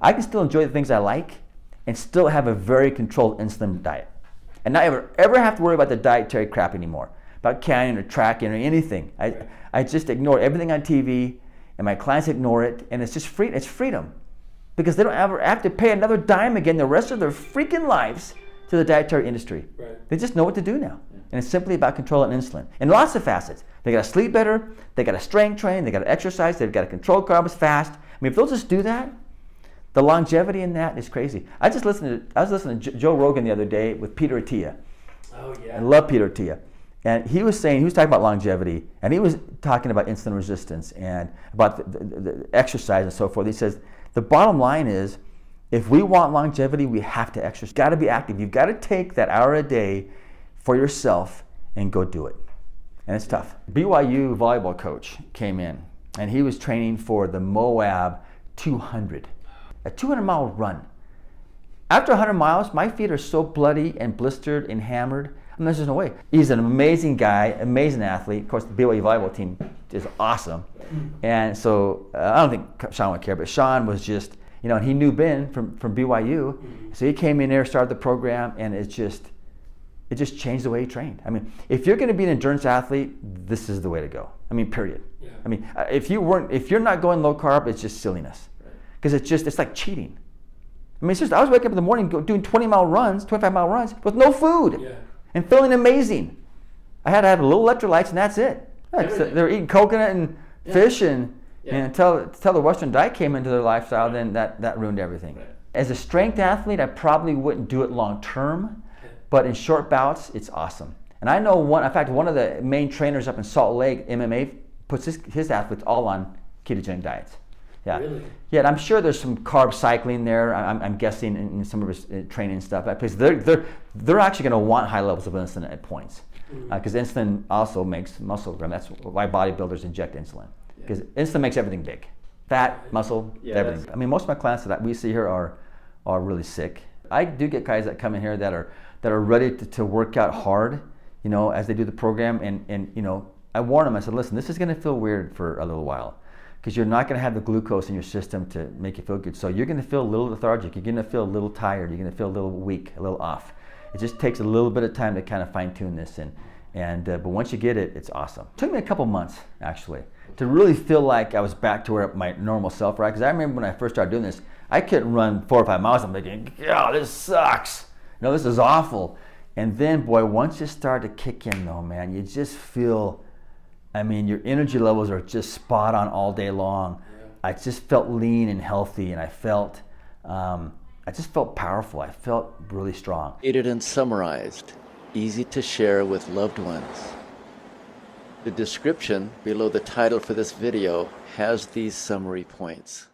I can still enjoy the things I like and still have a very controlled insulin diet. And not ever, ever have to worry about the dietary crap anymore, about canning or tracking or anything. I, I just ignore everything on TV and my clients ignore it and it's just free, it's freedom. Because they don't ever have to pay another dime again the rest of their freaking lives to the dietary industry. Right. They just know what to do now. And it's simply about controlling insulin. And lots of facets. They gotta sleep better, they gotta strength train, they gotta exercise, they've gotta control carbs fast. I mean, if they'll just do that, the longevity in that is crazy. I just listened to I was listening to Joe Rogan the other day with Peter Attia. Oh yeah. I love Peter Attia. And he was saying, he was talking about longevity, and he was talking about insulin resistance and about the, the, the exercise and so forth. He says, the bottom line is, if we want longevity, we have to exercise. You've got to be active. You've got to take that hour a day for yourself and go do it. And it's tough. BYU volleyball coach came in, and he was training for the Moab 200, a 200 mile run. After 100 miles, my feet are so bloody and blistered and hammered. I mean, there's just no way. He's an amazing guy, amazing athlete. Of course, the BYU volleyball team is awesome. And so uh, I don't think Sean would care, but Sean was just, you know, and he knew Ben from, from BYU. So he came in there, started the program, and it just, it just changed the way he trained. I mean, if you're going to be an endurance athlete, this is the way to go. I mean, period. Yeah. I mean, uh, if you weren't, if you're not going low carb, it's just silliness, because it's just, it's like cheating. I mean, it's just, I was waking up in the morning doing 20 mile runs, 25 mile runs with no food Yeah. and feeling amazing. I had to have a little electrolytes and that's it. So they were eating coconut and Yeah. fish and, Yeah. and until, until the Western diet came into their lifestyle, then that, that ruined everything. Right. As a strength athlete, I probably wouldn't do it long term, but in short bouts, it's awesome. And I know one, in fact, one of the main trainers up in Salt Lake, MMA, puts his, his athletes all on ketogenic diets. Yeah. Really? Yeah, and I'm sure there's some carb cycling there. I'm, I'm guessing in, in some of his uh, training stuff. Because they're, they're, they're actually going to want high levels of insulin at points. Because insulin also makes muscle grow. That's why bodybuilders inject insulin. Because insulin makes everything big fat, muscle, Yeah, everything. I mean, most of my clients that we see here are, are really sick. I do get guys that come in here that are, that are ready to, to work out hard, you know, as they do the program. And, and, you know, I warn them, I said, listen, this is going to feel weird for a little while because you're not going to have the glucose in your system to make you feel good. So you're going to feel a little lethargic. You're going to feel a little tired. You're going to feel a little weak, a little off. It just takes a little bit of time to kind of fine tune this. And, and uh, but once you get it, it's awesome. It took me a couple months actually to really feel like I was back to where my normal self, right? Because I remember when I first started doing this, I couldn't run four or five miles. I'm thinking, yeah, this sucks. No, this is awful. And then, boy, once you start to kick in, though, man, you just feel I mean, your energy levels are just spot on all day long. I just felt lean and healthy, and I felt, um, I just felt powerful. I felt really strong. Edited and summarized, easy to share with loved ones. The description below the title for this video has these summary points.